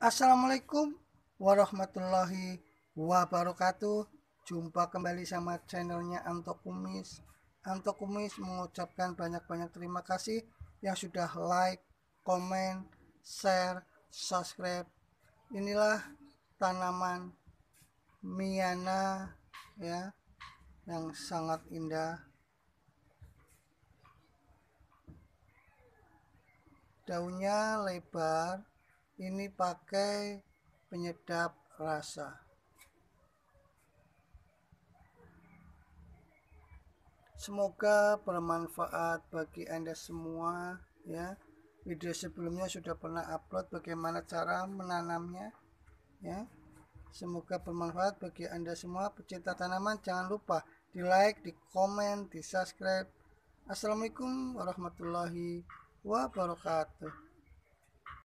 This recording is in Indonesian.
Assalamualaikum warahmatullahi wabarakatuh. Jumpa kembali sama channelnya Anto Kumis. Anto Kumis mengucapkan banyak-banyak terima kasih Yang sudah like, komen, share, subscribe. Inilah tanaman Miana ya yang sangat indah. Daunnya lebar ini pakai penyedap rasa. Semoga bermanfaat bagi anda semua ya. Video sebelumnya sudah pernah upload bagaimana cara menanamnya ya. Semoga bermanfaat bagi anda semua. Pecinta tanaman jangan lupa di like di komen di subscribe assalamualaikum warahmatullahi wabarakatuh